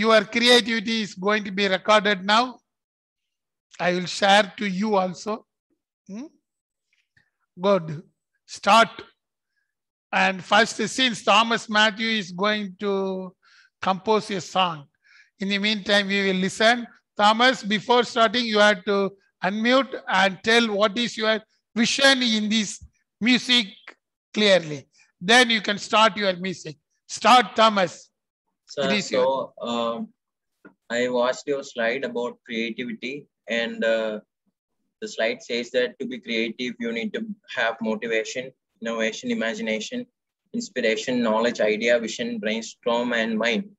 your creativity is going to be recorded now. I will share to you also. Hmm? Good. Start. And first, since Thomas Matthew is going to compose a song, in the meantime, we will listen. Thomas, before starting, you have to unmute and tell what is your vision in this music clearly. Then you can start your music. Start, Thomas. Sir, so um, I watched your slide about creativity, and uh, the slide says that to be creative, you need to have motivation, innovation, imagination, inspiration, knowledge, idea, vision, brainstorm, and mind.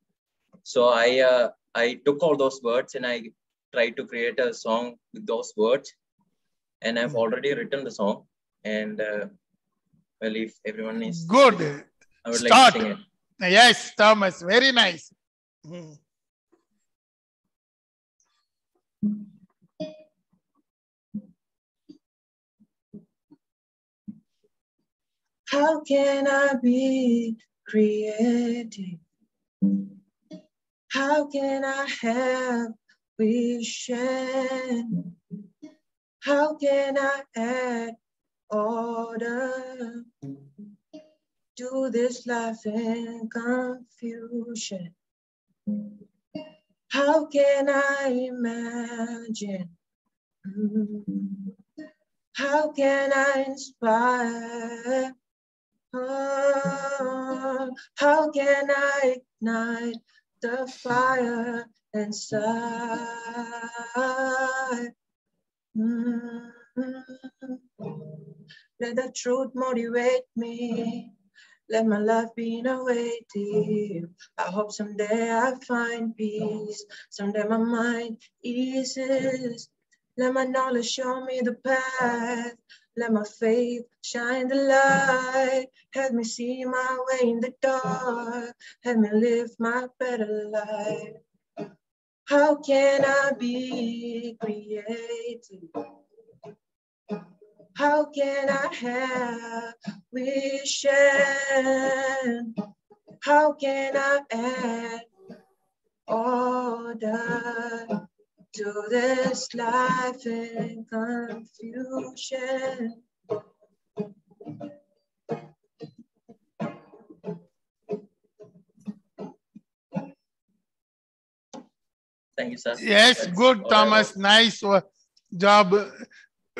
So I uh, I took all those words and I tried to create a song with those words, and I've already written the song. And uh, well, if everyone is Good. I would Start. like to sing it. Yes, Thomas. Very nice. Hmm. How can I be creative? How can I have vision? How can I add order to this life in confusion? How can I imagine? How can I inspire? Oh, how can I ignite the fire inside? Mm. Let the truth motivate me. Let my life be innovative. I hope someday I find peace. Someday my mind eases. Let my knowledge show me the path. Let my faith shine the light. Help me see my way in the dark. Help me live my better life. How can I be creative? How can I have vision? How can I add order to this life in confusion? Thank you, sir. Yes, That's good, all I Thomas. Nice uh, job.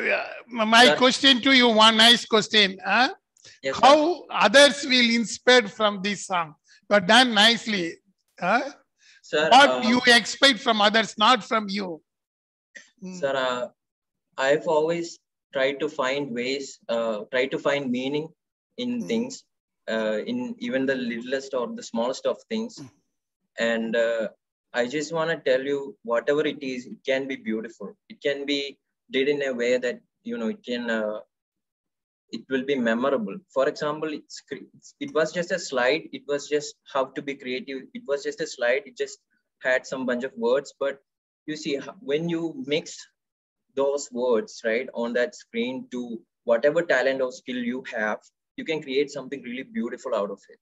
Yeah, My Sir. question to you, one nice question. Huh? Yes. How others will inspire from this song? You have done nicely. Huh? Sir, What uh, you expect from others, not from you. Hmm. Sir, uh, I've always tried to find ways, uh, try to find meaning in Mm. things, uh, in even the littlest or the smallest of things. Mm. And uh, I just want to tell you, whatever it is, it can be beautiful. It can be did in a way that you know it can. Uh, it will be memorable. For example, it's, it was just a slide. It was just how to be creative. It was just a slide. It just had some bunch of words, but you see when you mix those words right on that screen to whatever talent or skill you have you can create something really beautiful out of it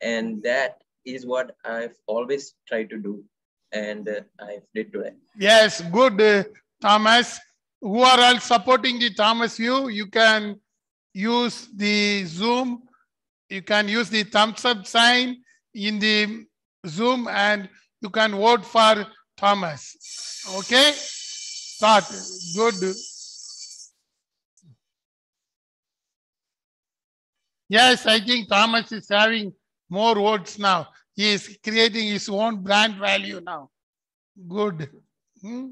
and that is what i've always tried to do and uh, i did today Yes, good, uh, Thomas. Who are all supporting the Thomas view? You can use the Zoom. You can use the thumbs up sign in the Zoom and you can vote for Thomas. Okay? Start. Good. Yes, I think Thomas is having more votes now. He is creating his own brand value now. Good. Hmm?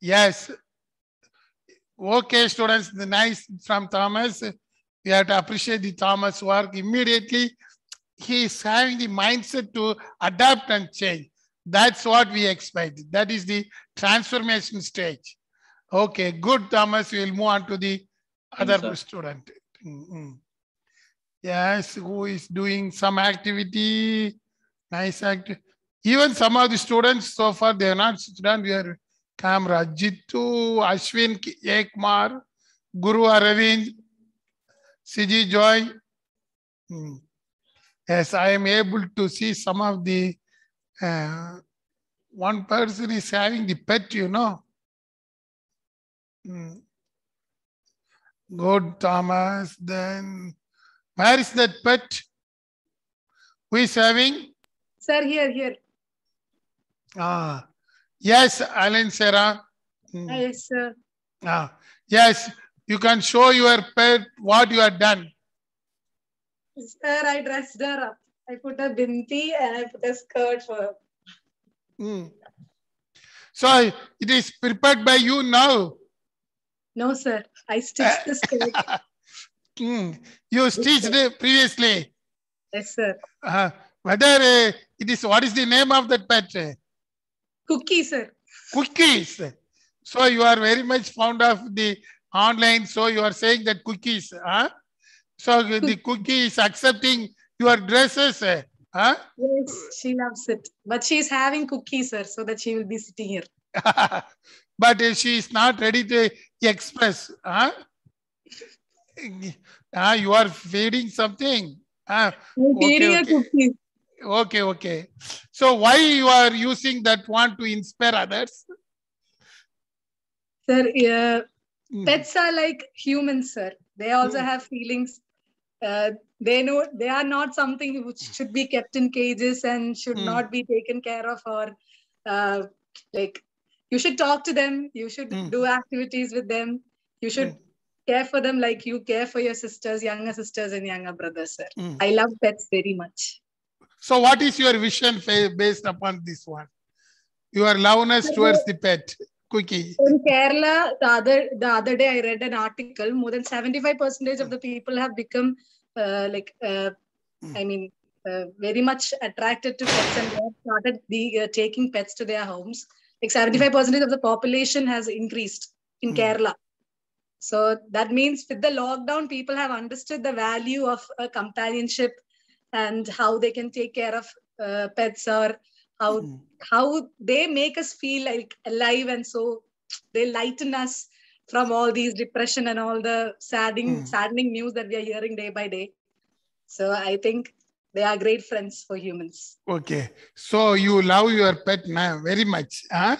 Yes. Okay, students, the nice from Thomas. We have to appreciate the Thomas work immediately. He is having the mindset to adapt and change. That's what we expect. That is the transformation stage. Okay, good, Thomas. We'll move on to the other sir. student. Mhm. Yes, who is doing some activity? Nice act. Even some of the students so far they are not done their camera. Ashwin K- Ekmar, Guru Aravind, Siji Joy. Hmm. Yes, I am able to see some of the Uh, one person is having the pet, you know. Hmm. Good, Thomas. Then, where is that pet? Who is having? Sir, here, here. Ah, yes, Alan Sarah. Hmm. Yes, sir. Ah, yes, you can show your pet what you have done. Sir, I dressed her up. I put a bindi and I put a skirt for her. Hmm. So it is prepared by you now. No, sir. I stitched the skirt. Hmm. You stitched it previously. Yes, sir. Uh, whether uh, it is what is the name of that pet? Uh, Cookie, sir. Cookies. So you are very much fond of the online. So you are saying that cookies. Huh? So the cookie is accepting your dresses. uh, Huh? Yes, she loves it. But she is having cookies, sir, so that she will be sitting here. but uh, she is not ready to express. Huh? Ah, you are feeding something. Ah, I'm Okay, feeding her okay. Okay, okay. So why you are using that one to inspire others? Sir, yeah, Hmm. pets are like humans, sir. They also Hmm. have feelings. Uh, they know they are not something which should be kept in cages and should Hmm. not be taken care of or uh, like you should talk to them. You should Hmm. do activities with them. You should care for them like you care for your sisters, younger sisters, and younger brothers, sir. Hmm. I love pets very much. So what is your vision based upon this one? Your loveness towards the pet cookie. In Kerala, the other the other day I read an article. More than seventy five percentage of the people have become uh, like uh, Mm. I mean uh, very much attracted to pets and they started the uh, taking pets to their homes. Like seventy five percentage of the population has increased in Mm. Kerala. So that means with the lockdown, people have understood the value of uh, companionship and how they can take care of uh, pets or how Mm. how they make us feel like alive and so they lighten us from all these depression and all the saddening Mm. saddening news that we are hearing day by day so i think they are great friends for humans Okay. So you love your pet now very much. Huh?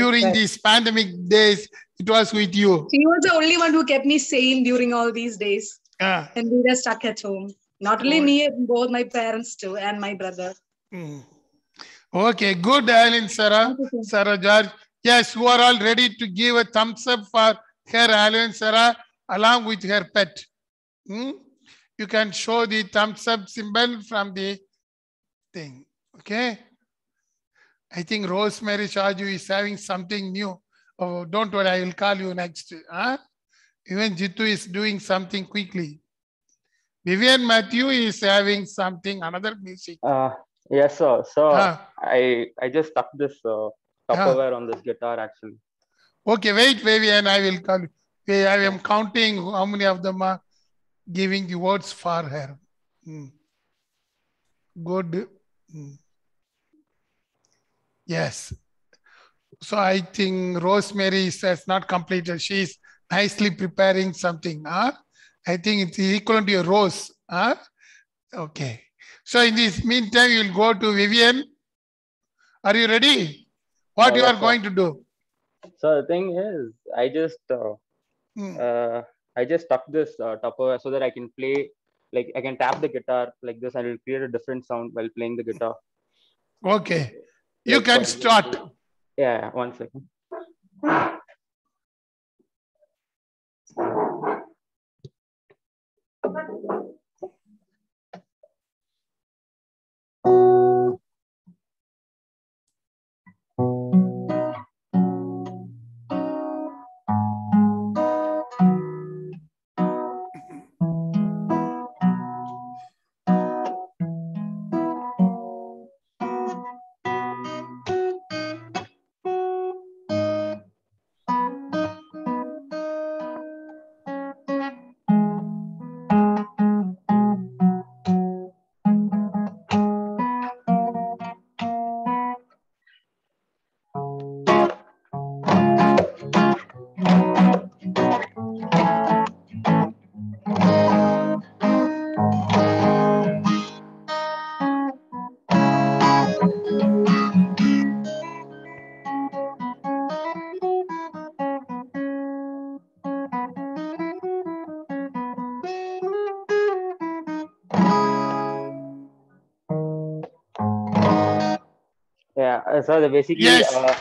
During these pandemic days, it was with you. she was the only one who kept me sane during all these days Ah, and we were stuck at home not only me both my parents too and my brother mm. Okay, good, Alan Sarah. Thank you, sir. Sarah George. Yes, who are all ready to give a thumbs up for her Alan Sarah along with her pet. Hmm? You can show the thumbs up symbol from the thing. Okay. I think Rosemary Shaju is having something new. Oh, don't worry, I will call you next. Huh? Even Jitu is doing something quickly. Vivian Matthew is having something, another music. Uh, yes, sir. So. I I just stuck this uh, Tupperware on this guitar actually. Okay, wait, Vivian, I will call you. I am counting how many of them are giving the words for her. Hmm. Good. Hmm. Yes. So I think Rosemary has not completed. She is nicely preparing something. Huh? I think it's equivalent to a rose. Huh? Okay. So in this meantime, you'll go to Vivian. Are you ready? What Oh, you yes, are sir. going to do? So the thing is, I just uh, Hmm. uh, I just stuck this uh, Tupperware so that I can play like I can tap the guitar like this and it'll create a different sound while playing the guitar. Okay. You Like, can start. Yeah, one second. Thank you. Yeah. the basically, Yes. uh,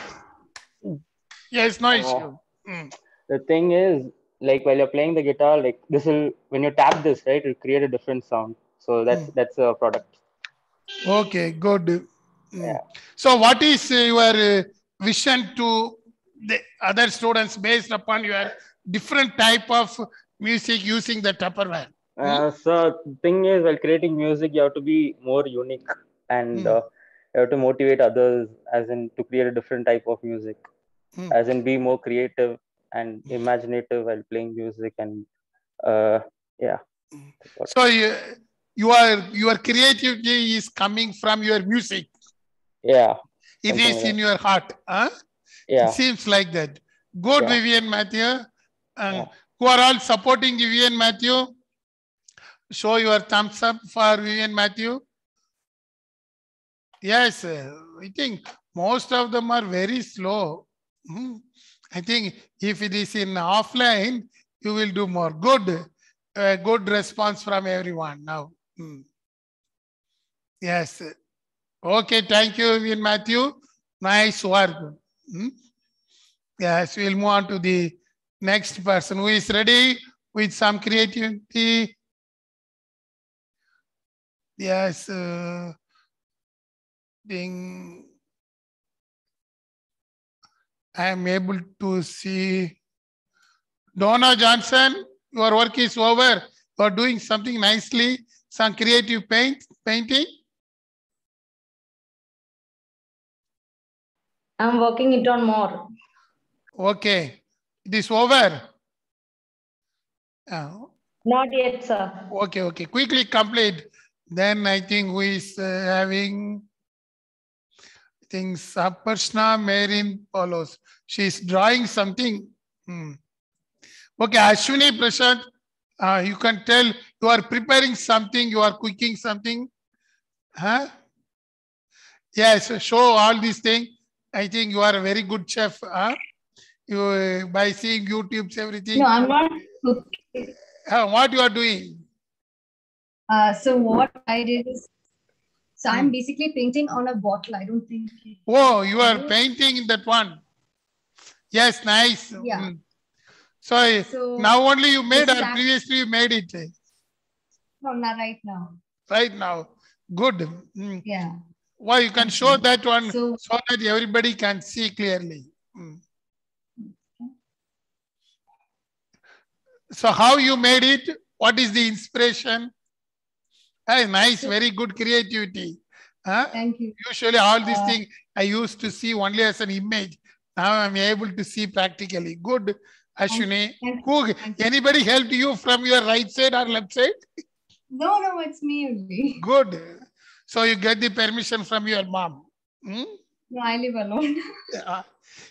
Yes, nice. Uh. Mm. the thing is, like while you're playing the guitar, like this will when you tap this, right, it'll create a different sound. So that's that's a product. Okay, good. Mm. Yeah. So, what is your uh, vision to the other students based upon your different type of music using the Tupperware? Uh, so the thing is, while creating music, you have to be more unique and Hmm. uh, you have to motivate others, as in to create a different type of music, Hmm. as in be more creative and imaginative while playing music, and uh, yeah. So, you, your your creativity is coming from your music. Yeah, it is like in your heart. Huh? yeah. It seems like that. Good, Yeah. Vivian Matthew. And Yeah. who are all supporting Vivian Matthew? Show your thumbs up for Vivian Matthew. Yes, I think most of them are very slow. Hmm. I think if it is in offline, you will do more. Good, good response from everyone now. Hmm. Yes. Okay, thank you, Vivian Matthew. Nice work. Hmm? Yes, we'll move on to the next person who is ready with some creativity. Yes, uh, thing. I am able to see Donna Johnson. Your work is over. You are doing something nicely. Some creative paint painting. I'm working it on more. Okay, it is over. Uh, Not yet, sir. Okay, okay. Quickly complete. Then I think who is uh, having, think Saparshna Marin follows. She's drawing something. Hmm. Okay, Ashwini Prashant, uh, you can tell you are preparing something, you are cooking something. Huh? Yes, show all these things. I think you are a very good chef. Huh? You uh, by seeing YouTube's everything. No, I'm not cooking. Uh, what you are doing? Uh, so what I did is, so I'm basically painting on a bottle. I don't think. Oh, you are painting that one. Yes, nice. Yeah. Mm. So, So now only you made this or previously you made it no, not right now. right now. Good. Mm. Yeah. Why you can show that one so, So that everybody can see clearly. Mm. So how you made it? What is the inspiration? Hey, nice, very good creativity. Huh? thank you. Usually all these Uh, things I used to see only as an image. Now I'm able to see practically. Good, Ashwini. Who, anybody helped you from your right side or left side? No, no, it's me only. Good. So you get the permission from your mom. Hmm? No, I live alone. Uh,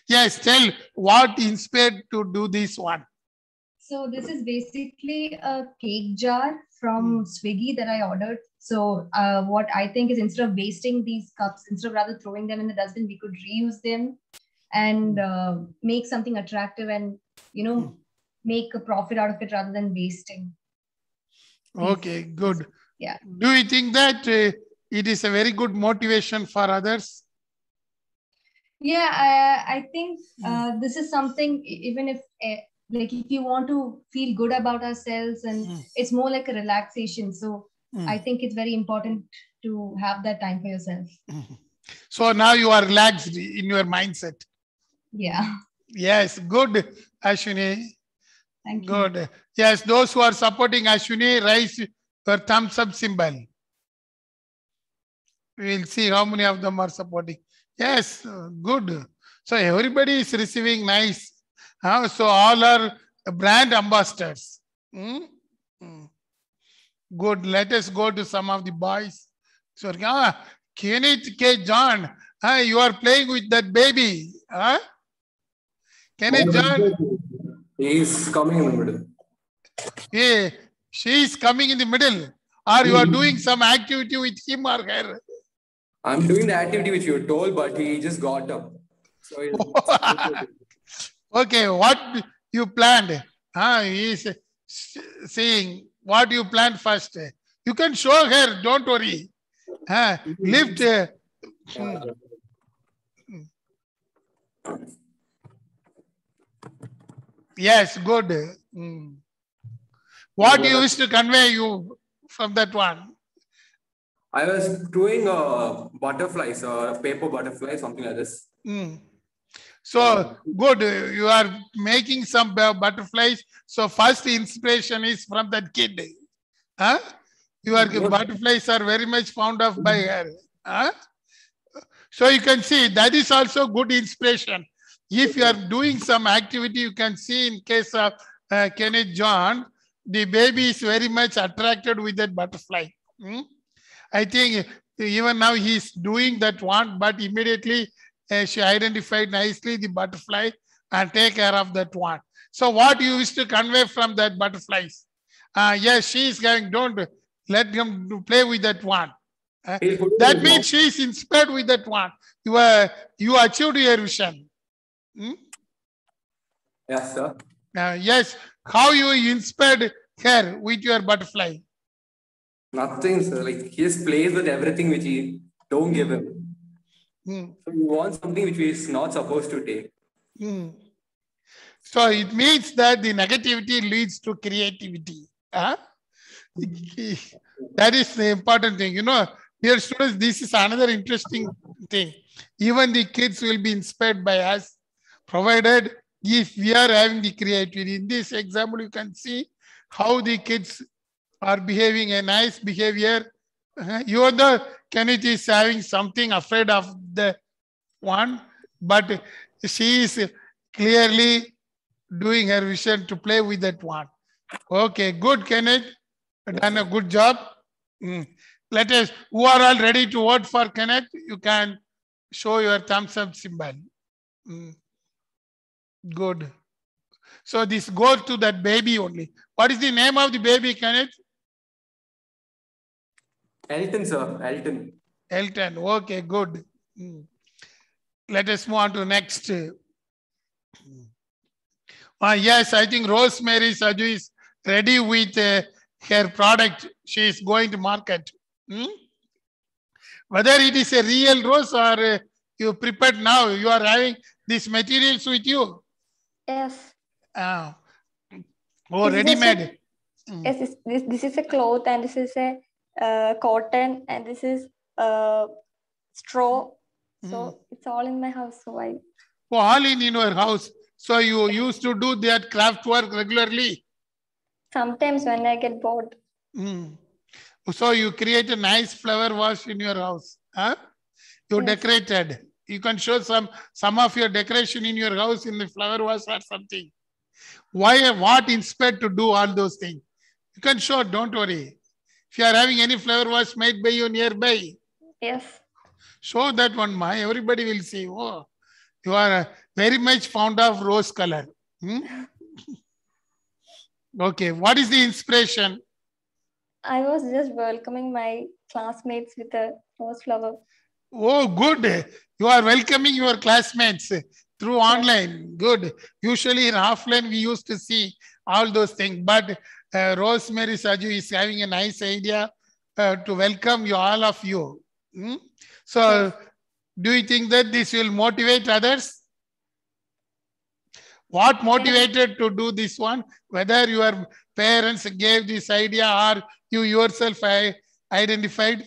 yes, tell what inspired to do this one. So this is basically a cake jar from Swiggy that I ordered. So uh, what I think is instead of wasting these cups, instead of rather throwing them in the dustbin, we could reuse them and uh, make something attractive and you know make a profit out of it rather than wasting. Okay, good. Yeah. Do you think that uh, it is a very good motivation for others? Yeah, I, I think uh, this is something even if uh, like if you want to feel good about ourselves and Mm. it's more like a relaxation. So Mm. I think it's very important to have that time for yourself. So now you are relaxed in your mindset. Yeah. Yes, good, Ashwini. Thank you. Good. Yes, those who are supporting Ashwini, raise your thumbs up symbol. We will see how many of them are supporting. Yes, good. So everybody is receiving nice. Huh? So all are brand ambassadors. Hmm? Hmm. Good. Let us go to some of the boys. So, ah, Kenneth K. John, ah, you are playing with that baby. Huh? Kenneth John. He's coming in the middle. Yeah, she is coming in the middle, or you are doing some activity with him or her. I'm doing the activity which you told, but he just got up. So Okay, what you planned? Huh? He is saying what you planned first. You can show her, don't worry. Huh? Lift. uh. Yes, good. Mm. What you wish to convey you from that one? I was doing uh, butterflies, uh, paper butterfly, something like this. Mm. So good. You are making some butterflies. So first inspiration is from that kid. Huh? Your butterflies are very much fond of by her. Huh? So you can see that is also good inspiration. If you are doing some activity, you can see in case of uh, Kenneth John, the baby is very much attracted with that butterfly. Hmm? I think even now he's doing that one, but immediately uh, she identified nicely the butterfly and take care of that one. So what you wish to convey from that butterflies? Uh, yes, she is going, don't let them do- play with that one. Uh, He'll put it in that means she is inspired with that one. You are, you achieved your vision. Hmm? Yes, sir. Uh, yes, how you inspired her with your butterfly? Nothing, sir. Like he just plays with everything which he don't give him. Hmm. So he wants something which he is not supposed to take. Hmm. So it means that the negativity leads to creativity. Huh? That is the important thing. You know, dear students, this is another interesting thing. Even the kids will be inspired by us, provided if we are having the creativity. In this example, you can see how the kids are behaving a nice behavior. Uh, You are the Kenneth is having something afraid of the one, but she is clearly doing her vision to play with that one. Okay, good, Kenneth. Done a good job. Mm. Let us, who are all ready to vote for Kenneth, you can show your thumbs up symbol. Mm. Good. So this goes to that baby only. What is the name of the baby, Kenneth? Elton, sir. Elton. Elton. Okay, good. Mm. Let us move on to next. Uh, yes, I think Rosemary Saju is ready with uh, her product. She is going to market. Hmm? Whether it is a real rose or uh, you prepared now, you are having these materials with you. Yes. Ah. oh, Is this a- ready-made. Mm. Yes, this, this, this is a cloth and this is a uh, cotton and this is uh, straw. So it's all in my house. So I Oh, all in, in your house. So you used to do that craft work regularly. sometimes when I get bored, Mm. So you create a nice flower wash in your house. Huh? You Yes. decorated. You can show some some of your decoration in your house in the flower wash or something. Why what inspired to do all those things? You can show, don't worry. If you are having any flower wash made by you nearby, yes, show that one, ma. Everybody will see. Oh, you are uh, very much fond of rose color. Hmm? okay, what is the inspiration? I was just welcoming my classmates with a rose flower. Oh, good. You are welcoming your classmates through online. Good. Usually in offline, we used to see all those things. But uh, Rosemary Saju is having a nice idea uh, to welcome you, all of you. Hmm? So, do you think that this will motivate others? What motivated to do this one? Whether your parents gave this idea or you yourself I identified?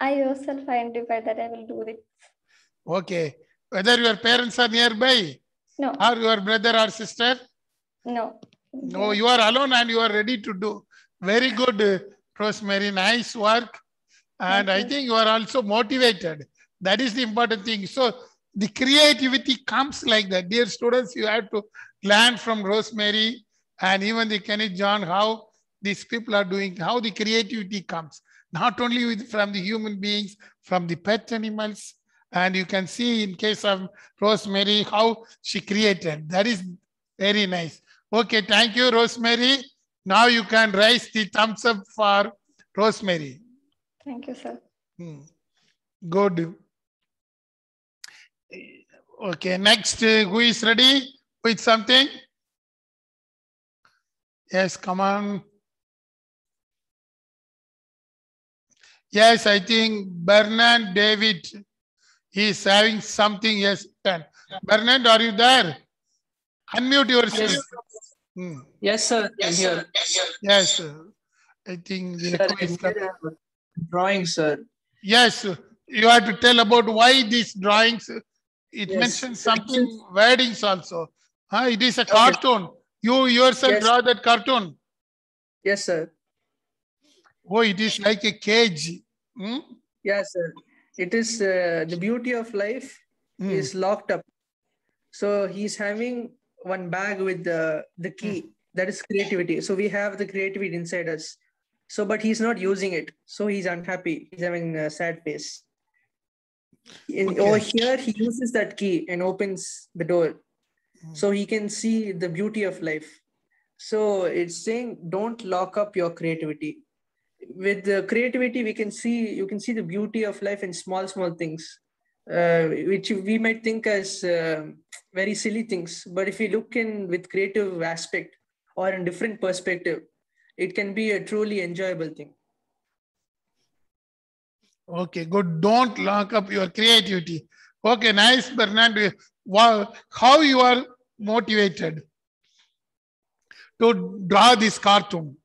I yourself identified that I will do it. Okay. Whether your parents are nearby No, or your brother or sister? no. No, you are alone and you are ready to do. Very good, Rosemary. Nice work. And Thank I you. think you are also motivated. That is the important thing. So the creativity comes like that. Dear students, you have to learn from Rosemary and even the Kenneth John how these people are doing, how the creativity comes. Not only with, from the human beings, from the pet animals. And you can see in case of Rosemary how she created. That is very nice. Okay, thank you, Rosemary. Now you can raise the thumbs up for Rosemary. Thank you, sir. Hmm. Good. Okay, next, uh, who is ready with something? Yes, come on. Yes, I think Bernard David is having something. Yes, 10. Bernard, are you there? Unmute yourself. Yes, Hmm. yes, sir. I'm here. Yes, sir. I think the Sir, echo is a drawing, sir. Yes, you have to tell about why these drawings. It Yes. mentions something wordings also. Huh? It is a cartoon. You yourself Yes. draw that cartoon. Yes, sir. Oh, it is like a cage. Hmm? Yes, sir. It is uh, the beauty of life Hmm. is locked up. So he's having one bag with the the hmm. key. That is creativity. So we have the creativity inside us. So, but he's not using it. So he's unhappy. He's having a sad face. In, Okay. Over here, he uses that key and opens the door. Hmm. So he can see the beauty of life. So it's saying don't lock up your creativity. With the creativity, we can see you can see the beauty of life in small, small things, uh, which we might think as uh, very silly things. But if you look in with creative aspect or in different perspective, it can be a truly enjoyable thing. Okay, good. Don't lock up your creativity. Okay, nice, Bernard. Wow, how you are motivated to draw this cartoon?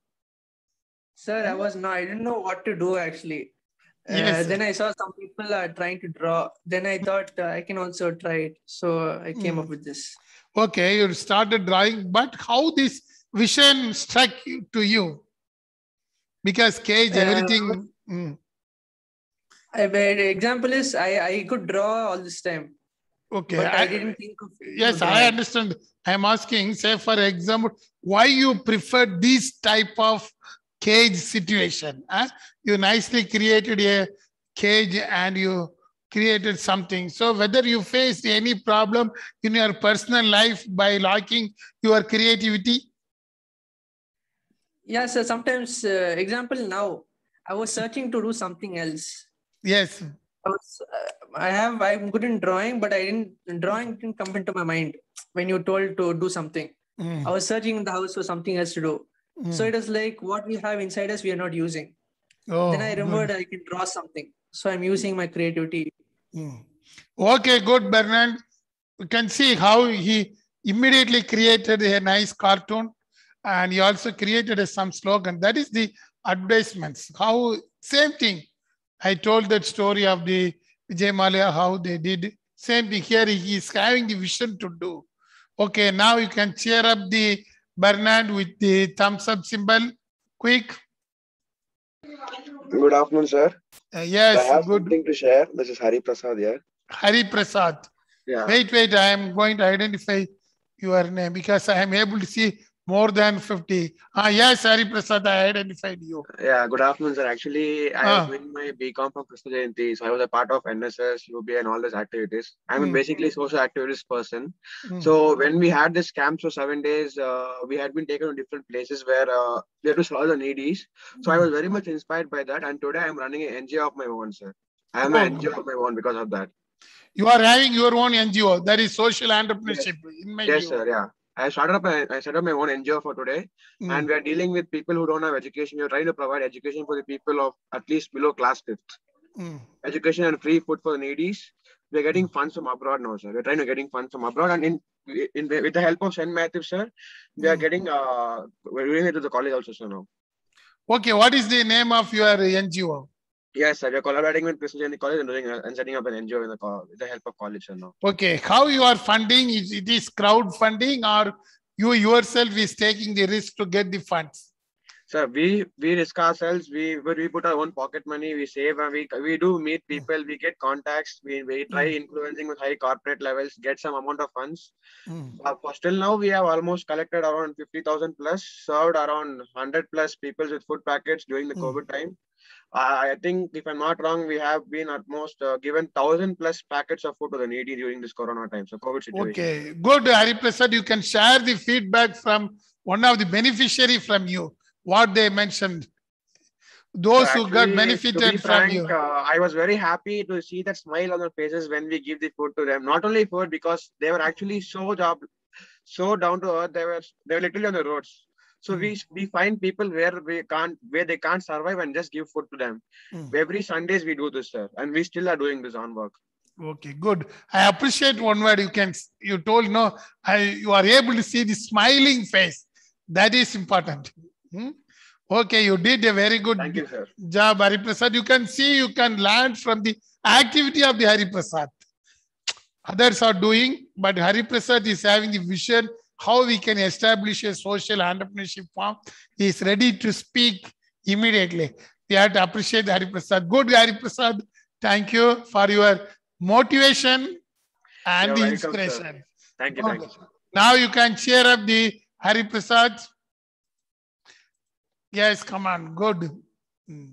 Sir, I was no, I didn't know what to do actually. Uh, Yes. then I saw some people are trying to draw. Then I thought uh, I can also try it. So I came Mm. up with this. Okay, you started drawing, but how this vision struck you, to you? Because cage, Uh, everything. mm, I, example is I, I could draw all this time, okay, but I, I- didn't think of yes, I understand. I'm asking, say for example, why you prefer this type of cage situation? huh? You nicely created a cage and you created something. So whether you faced any problem in your personal life by locking your creativity? Yes, sir. Sometimes, uh, example now, I was searching to do something else. Yes. I was, uh, I have, I'm good in drawing, but I didn't, drawing didn't come into my mind when you told to do something. Mm, I was searching in the house for something else to do. So mm. it is like what we have inside us, we are not using. Oh, then I good. remembered I can draw something. So I'm using my creativity. Mm. Okay, good, Bernard. You can see how he immediately created a nice cartoon and he also created a, some slogan. That is the advertisements. How, same thing. I told that story of the Vijay Mallya, how they did. Same thing here, he is having the vision to do. Okay, now you can cheer up the Bernard with the thumbs up symbol. Quick. Good afternoon, sir. Uh, I yes, have good. something to share. This is Hari Prasad here. Hari Prasad. Yeah. Wait, wait, I am going to identify your name because I am able to see more than 50. Ah, yes, Hari Prasad, I identified you. Yeah, good afternoon, sir. Actually, I Ah. was doing my BCom from Kristu Jayanti, so I was a part of NSS, UB, and all those activities. I'm Hmm. basically social activist person. Hmm. So when we had this camp for seven days, uh, we had been taken to different places where uh, we had to solve the needies. So I was very much inspired by that, and today I'm running an NGO of my own, sir. I am Oh. an NGO of my own because of that. You are having your own NGO, that is social entrepreneurship. In my Yes, view. sir. Yeah. I started up. A, I set up my own NGO for today, Hmm. and we are dealing with people who don't have education. We're trying to provide education for the people of at least below class fifth. Hmm. Education and free food for the needies. We're getting funds from abroad now, sir. We're trying to getting funds from abroad, and in, in with the help of St. Matthew, sir, we are Hmm. getting. Uh, we're doing it to the college also, sir. Now. Okay, what is the name of your NGO? Yes, sir. We're collaborating with Kristu Jayanti College and doing and setting up an NGO in the with the help of college, sir. Now. Okay, how you are funding? Is it is crowdfunding or you yourself is taking the risk to get the funds? Sir, we we risk ourselves. We we put our own pocket money. We save and we we do meet people. We get contacts. We we try influencing with high corporate levels. Get some amount of funds. Hmm. Uh, for still now, we have almost collected around fifty thousand plus. Served around hundred plus people with food packets during the Hmm. COVID time. I think if I'm not wrong, we have been at most uh, given thousand plus packets of food to the needy during this Corona time. So COVID situation. Okay, good, Hari Prasad. You can share the feedback from one of the beneficiary from you, what they mentioned. Those So who got actually, to benefited be from frank, you. Uh, I was very happy to see that smile on their faces when we give the food to them. Not only food, because they were actually so job, so down to earth. They were they were literally on the roads. So we we find people where we can't where they can't survive and just give food to them. Mm. Every Sundays we do this, sir, and we still are doing this on work. Okay, good. I appreciate one word you can you told no. I you are able to see the smiling face. That is important. Hmm? Okay, you did a very good Thank you, sir. job, Hari Prasad. You can see, you can learn from the activity of the Hari Prasad. Others are doing, but Hari Prasad is having the vision how we can establish a social entrepreneurship firm. He is ready to speak immediately. We have to appreciate Hari Prasad. Good, Hari Prasad. Thank you for your motivation and You're the welcome, inspiration. Thank you. Thank you. Now you can cheer up the Hari Prasad. Yes, come on, good. Hmm.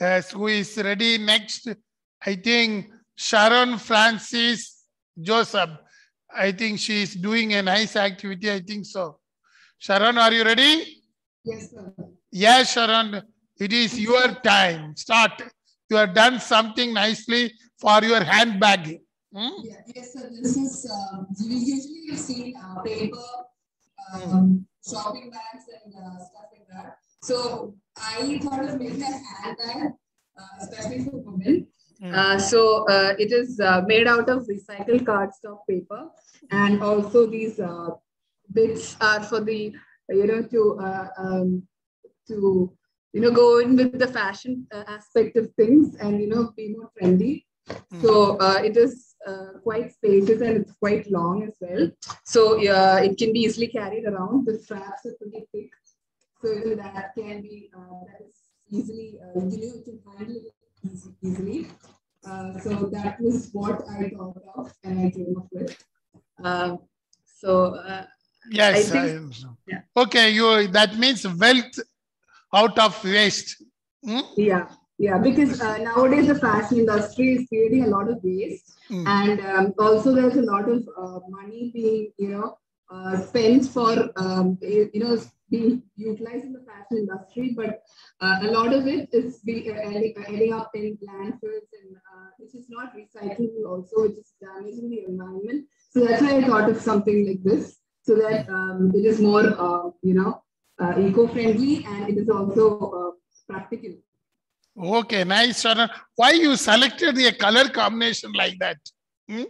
Yes, who is ready next? I think Sharon Francis Joseph. I think she is doing a nice activity. I think so. Sharon, are you ready? Yes, sir. Yes, Sharon, it is your time. Start. You have done something nicely for your handbag. Hmm? Yeah, yes, sir. This is, um, we usually have seen uh, paper, um, shopping bags and uh, stuff like that. So I thought of making a handbag, uh, especially for women. Uh, so uh, it is uh, made out of recycled cardstock paper, and also these uh, bits are for the you know to uh, um, to you know go in with the fashion uh, aspect of things and you know be more trendy. So uh, it is uh, quite spacious and it's quite long as well. So uh, it can be easily carried around. The straps are pretty thick, so that can be uh, that is easily uh, you know can handle easy, easily. Uh, so that was what I thought of and I came up with. Um, so uh, Yes. I I think- understand. yeah. Okay, you that means wealth out of waste. Hmm? Yeah, yeah, because uh, nowadays the fashion industry is creating a lot of waste, Mm. and um, also there's a lot of uh, money being, you know, uh, spent for, um, you you know, being utilized in the fashion industry, but uh, a lot of it is be, uh, ending, uh, ending up in landfills, and uh, which is not recyclable, also, which is damaging the environment. So that's why I thought of something like this, so that um, it is more, uh, you know, uh, eco-friendly and it is also uh, practical. Okay, nice, Sharon. Why you selected a color combination like that? Hmm?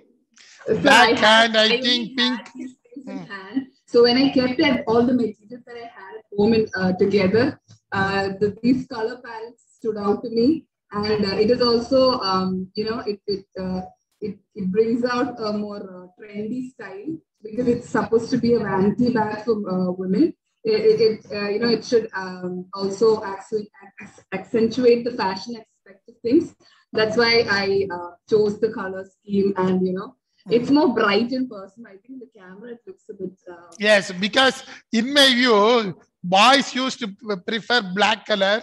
So Black had- and I really think pink. Things in hand. So when I kept all the materials that I had at home in, uh, together, uh, the, these color palettes stood out to me, and uh, it is also, um, you know, it it, uh, it it brings out a more uh, trendy style because it's supposed to be a vanity bag for uh, women. It, it, uh, you know, it should um, also accentuate, accentuate the fashion aspect of things. That's why I uh, chose the color scheme, and you know, it's more bright in person. I think the camera it looks a bit. Uh, Yes, because in my view, boys used to prefer black color,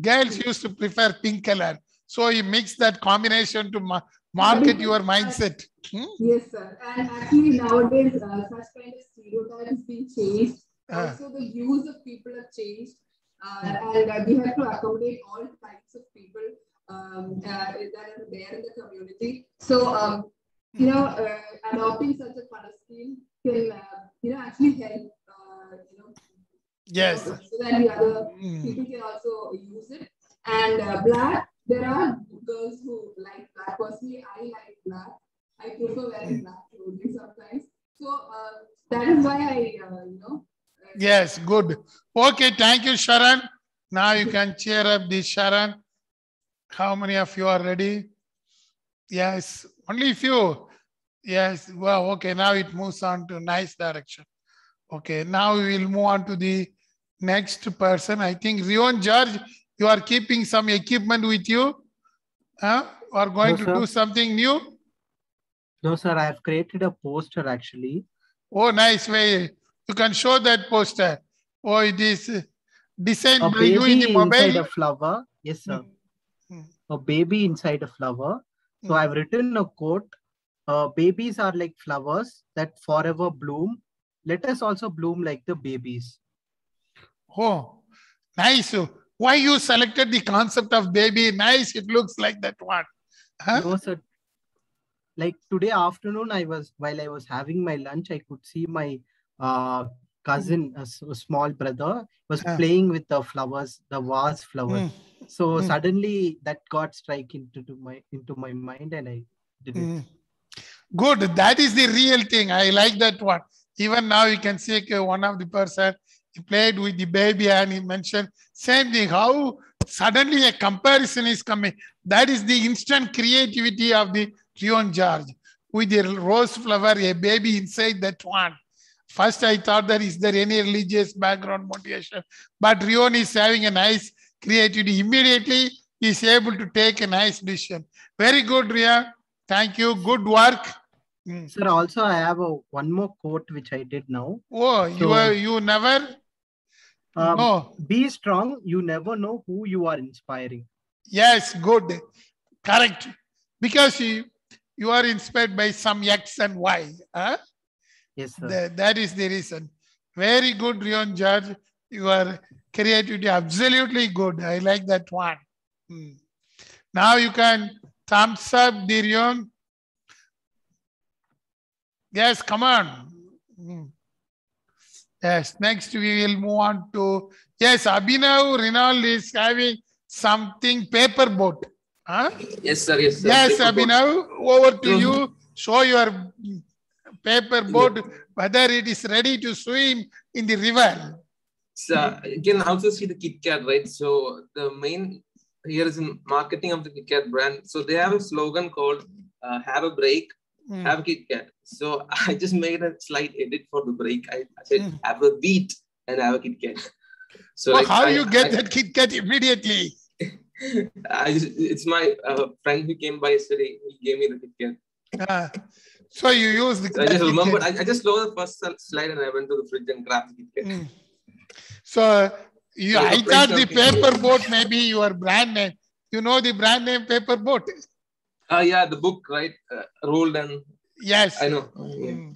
girls used to prefer pink color. So you mix that combination to ma- market your mindset. Hmm? Yes, sir. And actually, nowadays, uh, such kind of stereotype is being changed. Ah. Also, the views of people have changed. Uh, and uh, we have to accommodate all types of people um, uh, that are there in the community. So, um, you know, uh, adopting such a color scheme can, uh, you know, actually help, uh, you know, Yes. so that the other Mm. people can also use it. And uh, black, there are girls who like black. Personally, I like black. I prefer wearing black clothing sometimes. So uh, that is why I, uh, you know, Yes, good. Okay, thank you, Sharon. Now you can cheer up this Sharon. How many of you are ready? Yes, only few. Yes, well, okay, now it moves on to nice direction. Okay, now we will move on to the next person. I think Rion George, you are keeping some equipment with you. Huh? Or going No, to sir. do something new? No, sir, I have created a poster actually. Oh, nice way. You can show that poster. Oh, it is designed A by you in baby the inside a flower. Yes, sir. Hmm. A baby inside a flower. So Hmm. I've written a quote. Uh, babies are like flowers that forever bloom. Let us also bloom like the babies. Oh, nice. Why you selected the concept of baby? Nice. It looks like that one. Huh? No, sir. Like today afternoon, I was while I was having my lunch, I could see my uh, cousin, a small brother, was playing with the flowers, the vase flowers. Hmm. So Mm. suddenly that got strike into to my into my mind and I did it. Mm. Good. That is the real thing. I like that one. Even now you can see one of the person he played with the baby and he mentioned same thing. How suddenly a comparison is coming. That is the instant creativity of the Leon George with the rose flower, a baby inside that one. First, I thought that is there any religious background motivation, but Rion is having a nice creativity. Immediately, he is able to take a nice decision. Very good, Ria. Thank you. Good work. Mm. Sir, also I have a one more quote which I did now. Oh, you are, you never Um, no. Be strong. You never know who you are inspiring. Yes, good. Correct. Because you you are inspired by some X and Y. Huh? Yes, sir. Tha- that is the reason. Very good, Rion George. Your creativity absolutely good. I like that one. Hmm. Now you can thumbs up, the Rion. Yes, come on. Hmm. Yes, next we will move on to yes, Abhinav Rinald is having something paper boat. Huh? Yes, sir. Yes, sir. Yes, Paper boat. Over to Mhm. you. Show your paper boat, whether it is ready to swim in the river. So you can also see the KitKat, right? So the main here is in marketing of the KitKat brand. So they have a slogan called uh, "Have a break, Mm. have Kit Kat." So I just made a slight edit for the break. I, I said Mm. "Have a beat" and "Have a Kit Kat." So Oh, like, how I- you get I- that Kit Kat immediately? I just, it's my uh, friend who came by yesterday. He gave me the Kit Kat. Ah, so you use the So I just Kit remembered. I, I just saw the first slide and I went to the fridge and grabbed the Kit Kat. Mm. So you, Yeah, I thought the paper boat may be your brand name. You know the brand name paper boat? Uh, yeah, the book, right? Uh, rolled and Yes. I know. Mm.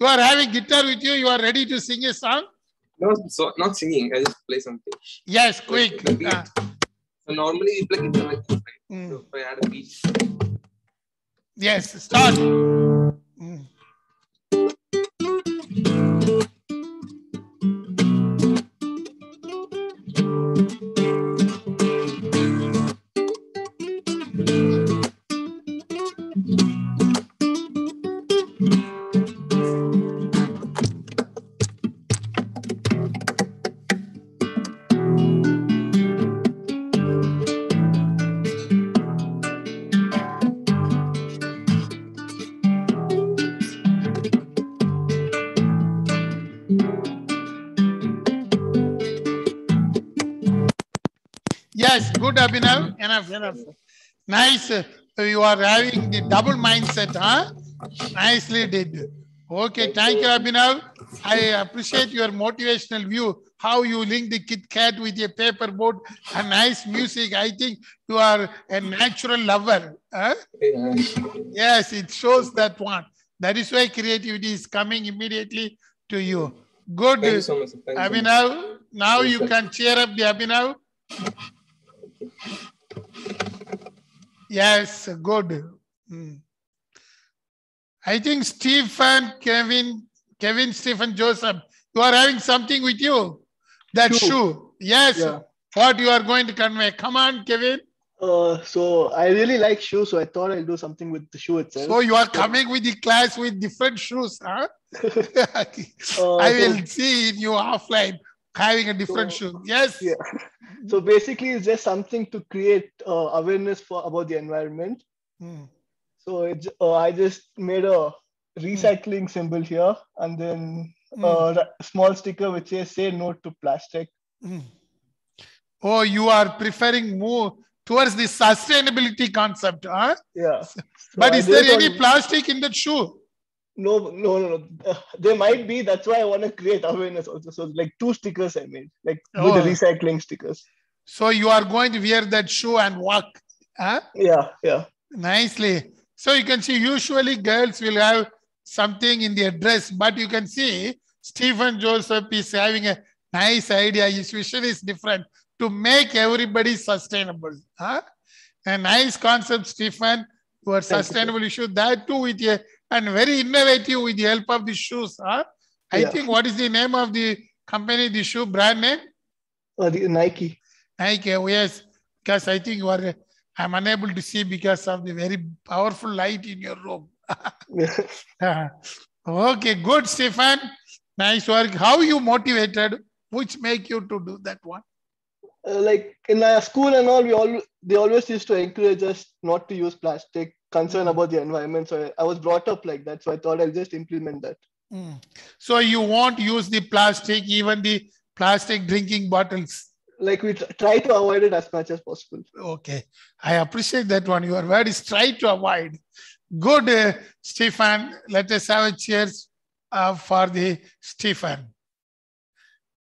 You are having guitar with you. You are ready to sing a song? No, so not singing. I just play something. Yes, quick. the beat. Ah, So normally we play guitar like this, right? Mm. So if I add a beat. yes, start. Mm. Yes, good, Abhinav. Enough, enough. Nice. You are having the double mindset, huh? Nicely did. Okay, thank you, Abhinav. I appreciate your motivational view, how you link the Kit Kat with a paper boat and nice music. I think you are a natural lover. Huh? Yes, it shows that one. That is why creativity is coming immediately to you. Good. Thank you so much. Thank you so. Abhinav, now you can cheer up the Abhinav. Yes, good. Hmm. I think Stephen, Kevin, Kevin, Stephen, Joseph, you are having something with you. That Shoe. shoe. Yes. Yeah. What you are going to convey. Come on, Kevin. Uh, so I really like shoes, so I thought I'll do something with the shoe itself. So you are coming with the class with different shoes, huh? Uh, I so- will see in you offline having a different shoe. Yes. Yeah. So basically, it's just something to create uh, awareness for about the environment. Hmm. So it's uh, I just made a recycling symbol here, and then a small sticker which says "Say no to plastic." Mm. Oh, you are preferring more towards the sustainability concept, huh? Yeah. So But I is there any plastic in that shoe? No, no, no, no. Uh, there might be. That's why I want to create awareness also. So like two stickers I made, like with the Oh. recycling stickers. So you are going to wear that shoe and walk, huh? Yeah, yeah. Nicely. So you can see usually girls will have something in their dress, but you can see Stephen Joseph is having a nice idea. His vision is different to make everybody sustainable. Huh? A nice concept, Stephen. You, sustainable issue, that too with a and very innovative with the help of the shoes. Huh? I Yeah. think what is the name of the company, the shoe brand name? Uh, the Nike. Nike, yes. because I think you are. I'm unable to see because of the very powerful light in your room. Okay, good, Stefan. Nice work. How you motivated? Which make you to do that one? Uh, like in our school and all, we all they always used to encourage us not to use plastic, concern about the environment. So I, I was brought up like that. So I thought I'll just implement that. Mm. So you won't use the plastic, even the plastic drinking bottles. Like we tr- try to avoid it as much as possible. Okay, I appreciate that one. Your word is try to avoid. Good, uh, Stefan. Let us have a cheers uh, for the Stefan.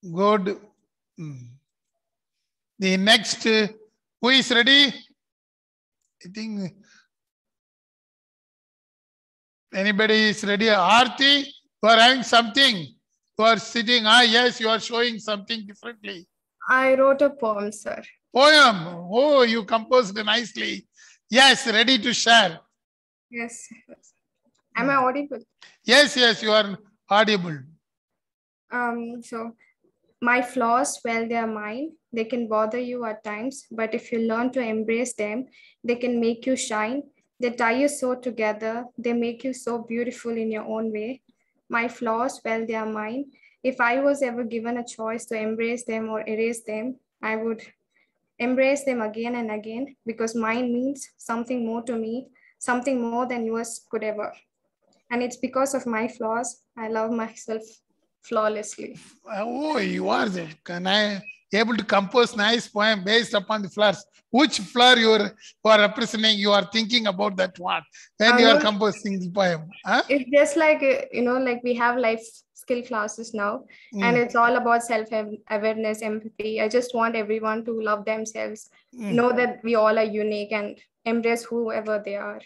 Good. Mm. The next, uh, who is ready? I think anybody is ready. Aarti, you are having something. You are sitting. Ah, yes, you are showing something differently. I wrote a poem, sir. Poem. Oh, you composed nicely. Yes, ready to share. Yes. Am I audible? Yes, yes, you are audible. Um, so my flaws, well, they are mine. They can bother you at times, but if you learn to embrace them, they can make you shine. They tie you so together. They make you so beautiful in your own way. My flaws, well, they are mine. If I was ever given a choice to embrace them or erase them, I would embrace them again and again because mine means something more to me, something more than yours could ever. And it's because of my flaws, I love myself flawlessly. Oh, you are there. Can I able to compose nice poem based upon the flowers? Which flower you are, you are representing? You are thinking about that one when you are composing the poem. Huh? It's just like, uh, you know, like we have life skill classes now, and Mm. it's all about self awareness, empathy. I just want everyone to love themselves, Mm. know that we all are unique, and embrace whoever they are.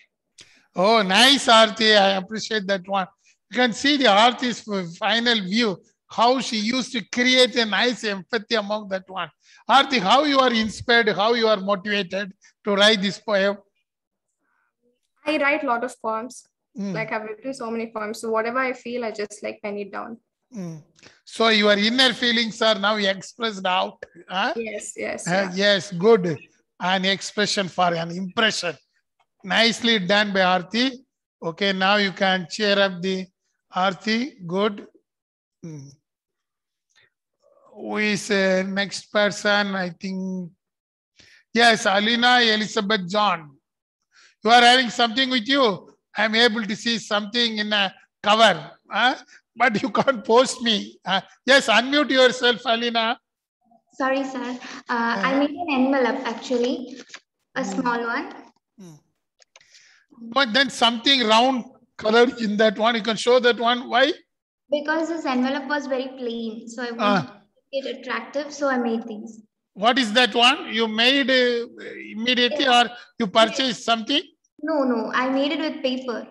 Oh, nice, Aarti. I appreciate that one. You can see the artist's final view, how she used to create a nice empathy among that one. Aarti, how you are inspired, how you are motivated to write this poem? I write a lot of poems. Mm. Like I've written so many poems. So whatever I feel, I just like pen it down. Mm. So your inner feelings are now expressed out. huh? Yes, yes. Uh, yeah. yes, good. An expression for an impression. Nicely done by Aarti. Okay, now you can cheer up the Aarti. Good. Mm. Who is uh, next person? I think. Yes, Alina Elizabeth John. You are having something with you. I'm able to see something in a cover, huh? but you can't post me. Uh, yes, unmute yourself, Alina. Sorry, sir. Uh, I made an envelope actually, a small one. But then something round colored in that one. You can show that one. Why? Because this envelope was very plain, so I wanted Ah. to make it attractive, so I made these. What is that one? You made uh, immediately or you purchased something? No, no, I made it with paper.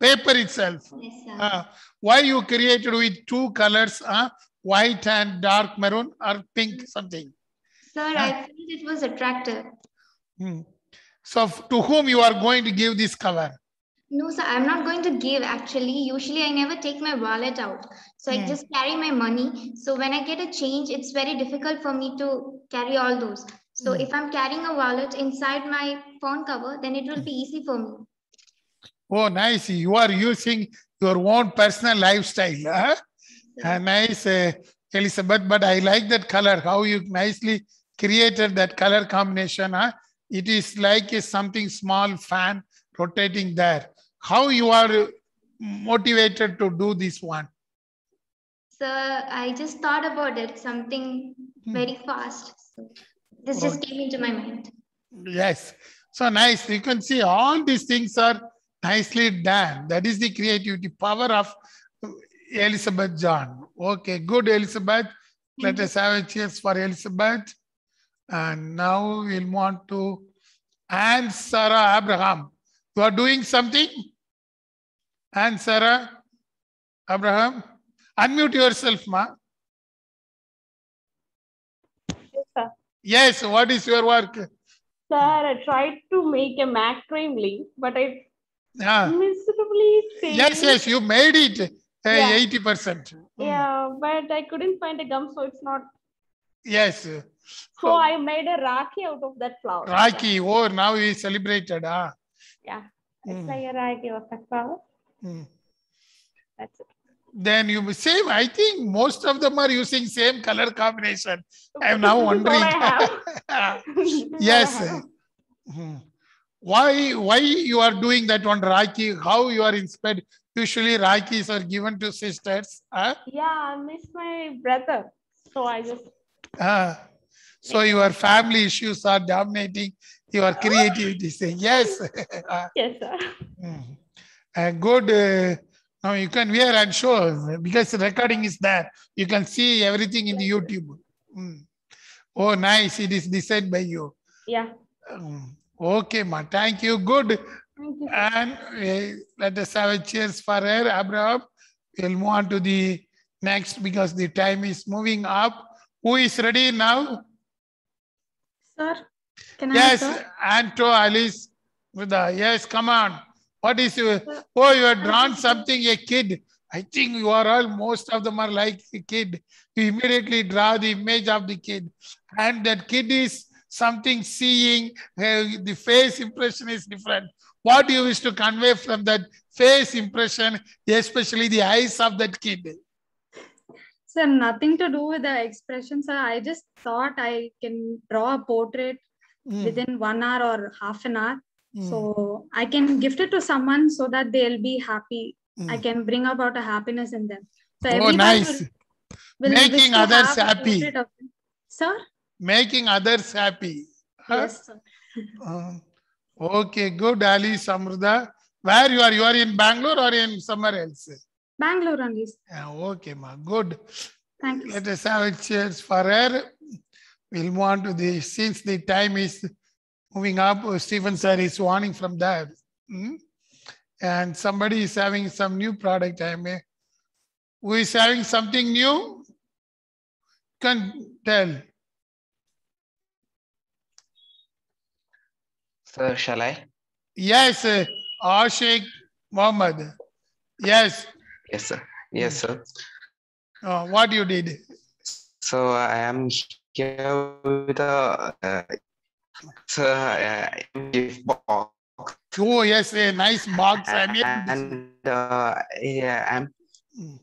Paper itself. Yes, sir. Ah, why you created with two colors, uh, white and dark maroon or pink something? Sir. I felt it was attractive. Hmm. So to whom you are going to give this cover? No, sir, I'm not going to give actually. Usually, I never take my wallet out. So I Hmm. just carry my money. So when I get a change, it's very difficult for me to carry all those. So Hmm. if I'm carrying a wallet inside my phone cover, then it will be easy for me. Oh, nice. You are using your own personal lifestyle. Huh? Uh, nice, uh, Elizabeth. But I like that color, how you nicely created that color combination. Huh? It is like a something small fan rotating there. How you are motivated to do this one? So I just thought about it, something hmm. very fast. This just came into my mind. Yes. So nice. You can see all these things are nicely done. That is the creativity power of Elizabeth John. Okay, good, Elizabeth. Let us have a cheers for Elizabeth. And now we'll move on to Anne Sarah Abraham. You are doing something? Anne Sarah Abraham. Unmute yourself, ma. Yes, sir. Yes, what is your work? Sir, I tried to make a macrame link, but I Yeah. miserably failed. Yes, yes, you made it uh, Yeah. 80%. Yeah, but I couldn't find a gum, so it's not Yes. So I made a Rakhi out of that flower. Rakhi. Oh, now we celebrated. Ah. Yeah. It's Mm. like a Rakhi of that flower. Mm. That's it. Then you same. I think most of them are using same color combination. I am now This is all wondering. Yes. Mhm. Why why you are doing that on Rakhi? How you are inspired? Usually Rakhis are given to sisters. Huh? Yeah, I miss my brother. So I just Ah. so your family issues are dominating your creativity. Say yes. Yes, sir. Mm. Uh, good. Uh, now you can wear and show because the recording is there. You can see everything in the YouTube. Mm. Oh, nice. It is designed by you. Yeah. Um, okay, ma. Thank you. Good. Thank you. And uh, let us have a cheers for her, Abraham. We'll move on to the next because the time is moving up. Who is ready now? Sir, can Yes? Anto, Alice, Vida. Yes, come on. What is your, oh, you have drawn something, a kid. I think you are all, most of them are like a kid. You immediately draw the image of the kid. And that kid is something seeing, uh, the face impression is different. What do you wish to convey from that face impression, especially the eyes of that kid? Sir, nothing to do with the expression, sir. I just thought I can draw a portrait Mm. within one hour or half an hour. Mm. So I can gift it to someone so that they'll be happy. I Mm. can bring about a happiness in them. So Oh, nice. will, will Making others happy. portrait of them. Sir? Making others happy. Huh? Yes, sir. Um, okay, good, Ali Samruddha. Where you are? You are in Bangalore or in somewhere else? Bangalore only. Yeah, okay, ma. Good. Thank you. Let us have a cheers for her. We'll move on to the since the time is moving up. uh, Stephen sir is warning from there. Hmm? And somebody is having some new product. I may. Who is having something new? Can tell. Sir, shall I? Yes, uh, Ashik Mohammed. Yes. Yes, sir. Yes, sir. Uh, what you did? So I am with a uh, uh, gift box, Oh, yes, a nice box. Able to see. and uh, yeah, I'm Mm.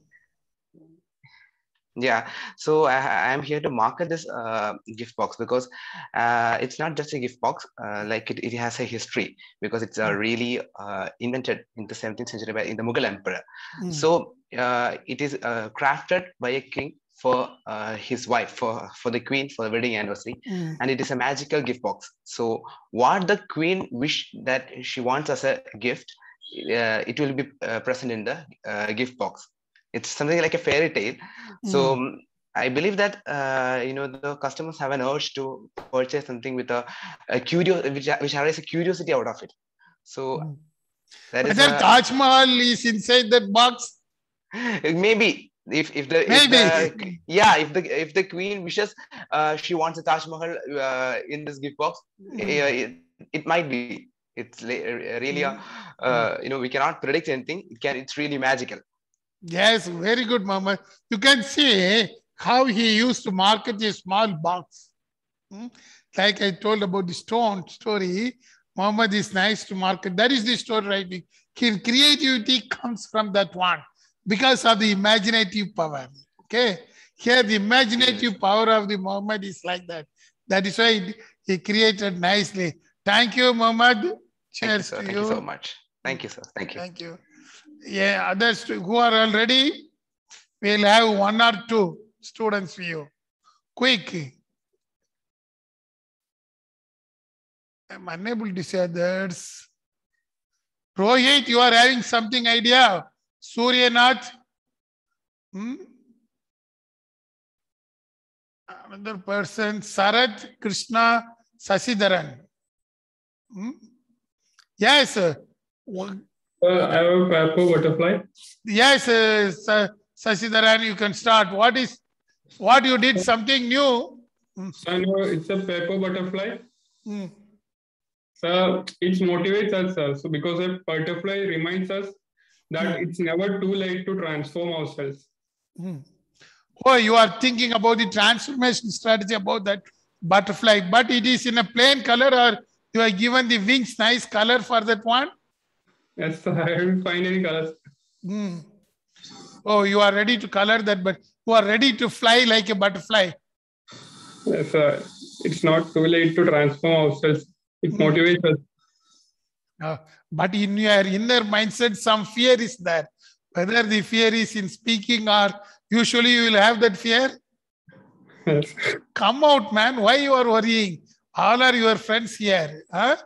yeah. So I, I'm here to market this uh, gift box because uh, it's not just a gift box. Uh, like it, it has a history because it's uh, really uh, invented in the 17th century by in the Mughal emperor. Mm. So uh, it is uh, crafted by a king for uh, his wife, for for the queen for the wedding anniversary, Mm. and it is a magical gift box. So what the queen wish that she wants as a gift, uh, it will be uh, present in the uh, gift box. It's something like a fairy tale. So Mm. um, I believe that uh, you know the customers have an urge to purchase something with a, a curious, which which has a curiosity out of it. So that is Whether a- Taj Mahal is inside that box? maybe if if the, if the yeah if the if the queen wishes uh, she wants a Taj Mahal uh, in this gift box Mm. uh, it, it might be it's li- really a uh, you know we cannot predict anything it can it's really magical Yes, very good, Mama. You can see how he used to market a small box. Hmm? Like I told about the stone story, Muhammad is nice to market. That is the story writing. His creativity comes from that one because of the imaginative power. Okay. Here, the imaginative power of the Muhammad is like that. That is why he created nicely. Thank you, Muhammad. thank you Cheers thank you so much thank you sir thank you Thank you. Yeah, others who are already, we'll have one or two students for you. Quick. I'm unable to say others. Rohit, you are having something idea. Suryanath. Hmm? Another person, Sarat Krishna Sasidharan. Hmm? Yes. uh, one- I have a purple butterfly. Yes, uh, Sa- Sasidharan, you can start. What is, what you did something new? Know it's a paper butterfly. Hmm. It motivates us. sir. So because a butterfly reminds us that Hmm. it's never too late to transform ourselves. Hmm. Oh, you are thinking about the transformation strategy about that butterfly, but it is in a plain color or you are given the wings nice color for that one? Yes, sir. I haven't find any colors. Hmm. Oh, you are ready to color that, but you are ready to fly like a butterfly. Yes, sir. It's not too late to transform ourselves. It motivates us. Uh, but in your inner mindset, some fear is there. Whether the fear is in speaking or usually you will have that fear. Come out, man. Why you are worrying? All are your friends here. Huh?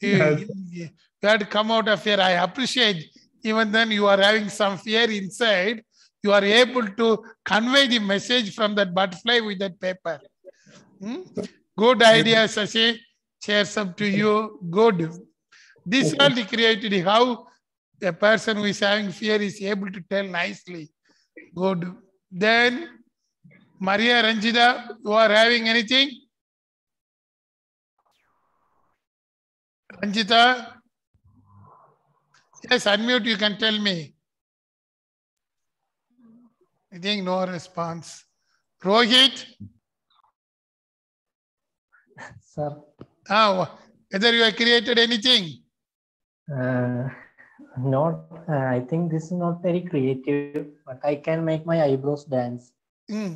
You, Yes. you have to come out of fear. I appreciate. Even then, you are having some fear inside. You are able to convey the message from that butterfly with that paper. Hmm? Good idea, Sashi. Cheers up to you. Good. This all the creativity. How a person who is having fear is able to tell nicely. Good. Then, Maria Ranjita, you are having anything? Ranjita? Yes, unmute, you can tell me. I think no response. Rohit? Sir, Ah, whether you have created anything? Uh, not, uh, I think this is not very creative, but I can make my eyebrows dance. Hmm.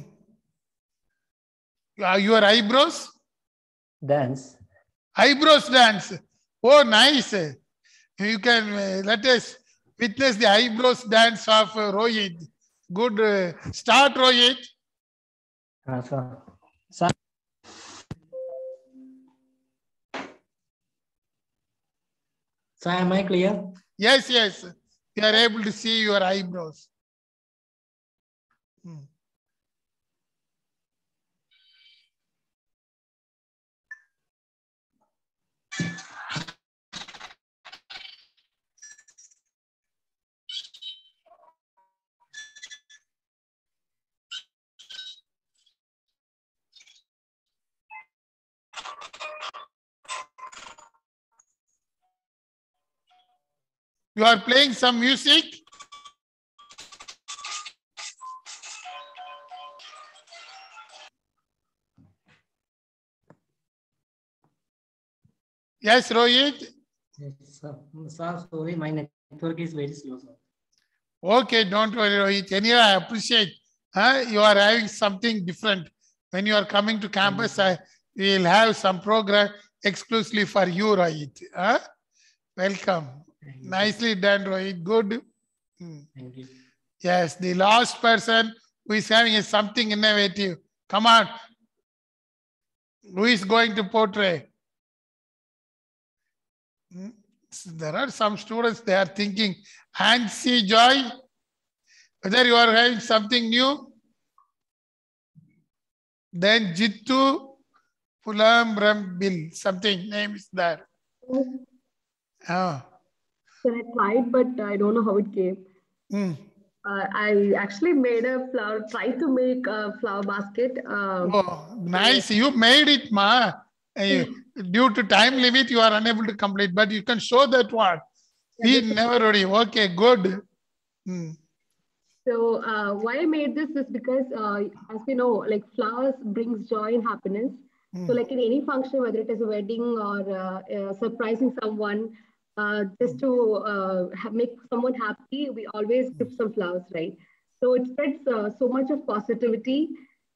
Uh, your eyebrows? Dance. Eyebrows dance. Oh, nice. You can uh, let us witness the eyebrows dance of uh, Rohit. Good uh, start, Rohit. Uh, sir. Sir, am I clear? Yes, yes. You are able to see your eyebrows. Hmm. You are playing some music? Yes, Rohit. Yes, sir. Sir, sorry, my network is very slow, sir. Okay, don't worry, Rohit. Anyway, I appreciate huh? you are having something different. When you are coming to campus, mm-hmm. I will have some program exclusively for you, Rohit. Huh? Welcome. Nicely done, Rohit. Good. Hmm. Thank you. Yes, the last person who is having a something innovative. Come on. Who is going to portray? Hmm? There are some students, they are thinking, Hansi Joy, whether you are having something new. Then Jittu Pulam Bill, something name is there. Oh. So I tried, but I don't know how it came. Hmm. Uh, I actually made a flower, tried to make a flower basket. Uh, Oh, nice. You made it, Ma. Eh, Due to time limit, you are unable to complete, but you can show that one. We never already. Okay, good. Hmm. So uh, why I made this is because, uh, as we know, like flowers brings joy and happiness. So Mm. like in any function, whether it is a wedding or uh, surprising someone, uh, just to uh, ha- make someone happy, we always give some flowers, right? So it spreads uh, so much of positivity.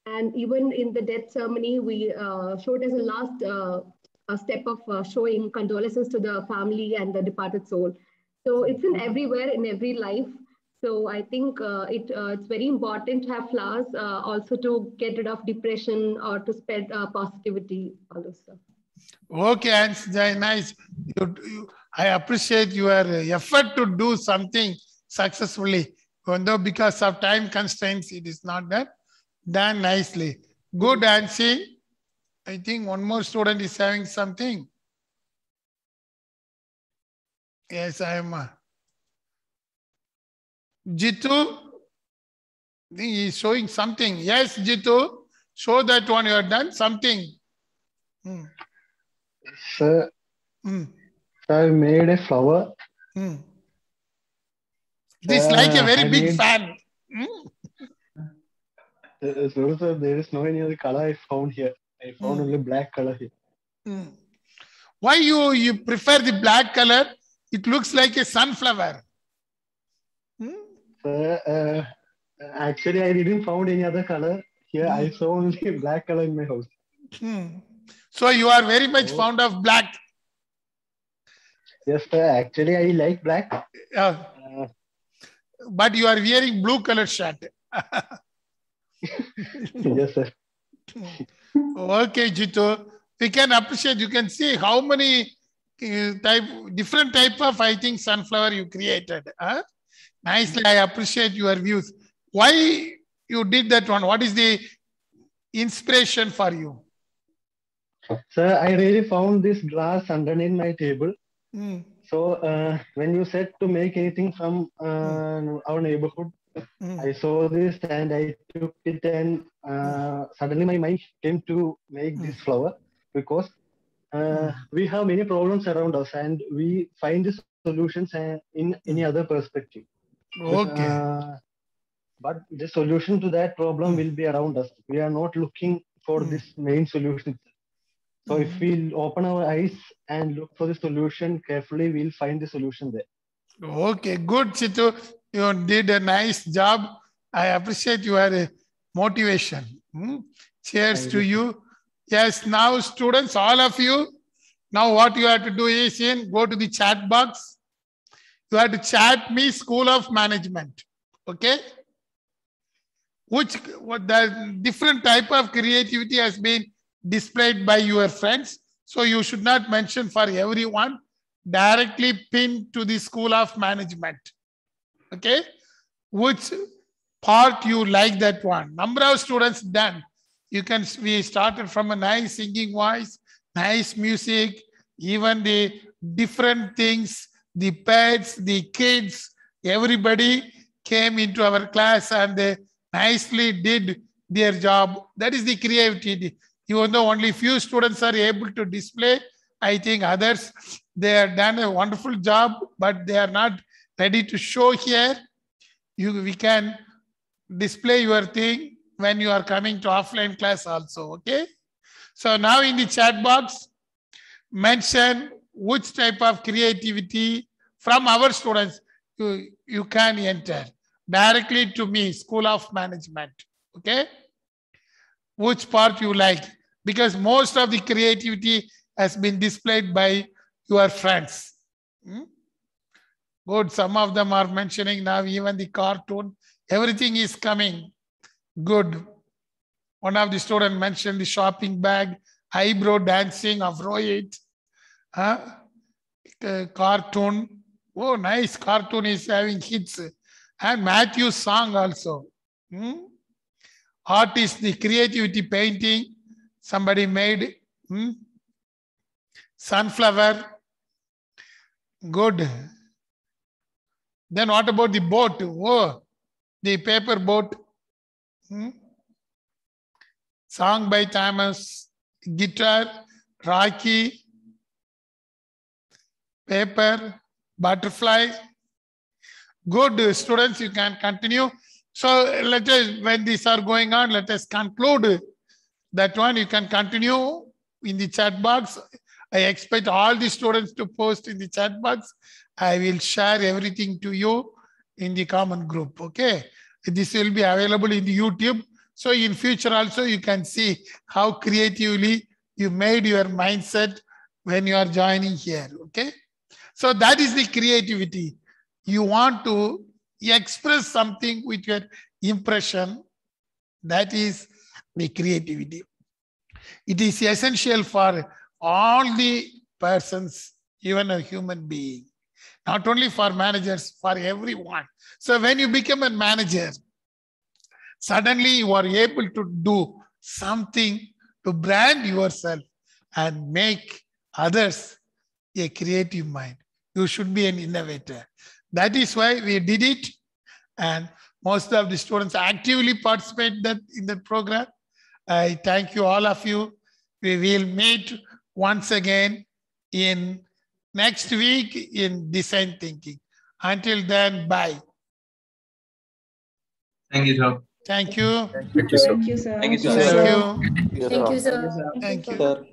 And even in the death ceremony, we uh, showed as a last uh, step of uh, showing condolences to the family and the departed soul. So it's in everywhere, in every life. So I think it it's very important to have flowers also to get rid of depression or to spread positivity, all those stuff. Okay, and nice. You, you, I appreciate your effort to do something successfully. Even though because of time constraints, it is not done, done nicely. Good, Ansi. I think one more student is having something. Yes, I am. uh, Jitu, I think he is showing something. Yes, Jitu, show that one you have done something. Hmm. Sir, Hmm. I made a flower. Hmm. This like a Uh, very I big made- fan. Hmm? Uh, so, sir, there is no any other color I found here. I found Mm. only black color here. Mm. Why you you prefer the black color? It looks like a sunflower. Sir, uh, actually, I didn't found any other color here. I Hmm. saw only black color in my house. Hmm. So you are very much Oh. fond of black. Yes, sir. Actually, I like black. Uh, Uh, but you are wearing blue color shirt. yes, sir. okay, Jito. We can appreciate. You can see how many uh, type, different type of I think sunflower you created. Huh? Nicely, I appreciate your views. Why you did that one? What is the inspiration for you? Sir, I really found this glass underneath my table. Hmm. So uh, when you said to make anything from uh, our neighborhood, Hmm. I saw this and I took it and uh, suddenly my mind came to make this flower because uh, we have many problems around us and we find the solutions uh, in any other perspective. Okay. Uh, but the solution to that problem will be around us. We are not looking for Hmm. this main solution. So if we open our eyes and look for the solution carefully, we'll find the solution there. Okay, good, Chitu. You did a nice job. I appreciate your uh, motivation. Hmm? Cheers to you. you. Yes, now students, all of you, now what you have to do is in go to the chat box. You have to chat me School of Management. Okay? Which what the different type of creativity has been displayed by your friends. So you should not mention for everyone. Directly pin to the School of Management. Okay? Which part you like that one? Number of students done. You can we started from a nice singing voice, nice music, even the different things, the pets, the kids, everybody came into our class and they nicely did their job. That is the creativity. Even though only few students are able to display, I think others they have done a wonderful job, but they are not ready to show here. You we can display your thing when you are coming to offline class also. Okay. So now in the chat box, mention which type of creativity from our students you, you can enter directly to me, School of Management. Okay. Which part you like? Because most of the creativity has been displayed by your friends. Hmm? Good. Some of them are mentioning now even the cartoon. Everything is coming. Good. One of the students mentioned the shopping bag, eyebrow dancing of Rohit. Huh? Uh, cartoon. Oh, nice. Cartoon is having hits. And Matthew's song also. Hmm? Art is the creativity painting. Somebody made hmm? sunflower. Good. Then what about the boat? Oh, the paper boat. Hmm? Song by Thomas. Guitar, Rocky, paper, butterfly. Good students, you can continue. So let us, when these are going on, let us conclude that one. You can continue in the chat box. I expect all the students to post in the chat box. I will share everything to you in the common group. Okay. This will be available in the YouTube. So in future also you can see how creatively you made your mindset when you are joining here. Okay. So that is the creativity. You want to express something with your impression. That is the creativity. It is essential for all the persons, even a human being, not only for managers, for everyone. So when you become a manager, suddenly you are able to do something to brand yourself and make others a creative mind. You should be an innovator. That is why we did it. And most of the students actively participate that in the program. I thank you, all of you. We will meet once again in next week in design thinking. Until then, bye. Thank you, Joe. Thank you. Thank you, sir. Thank you, sir. Thank you, sir. Thank you. Thank you, sir. Thank you.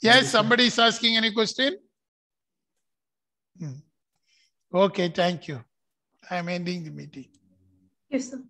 Yes, somebody is asking any question? Okay, thank you. I'm ending the meeting. Yes, sir.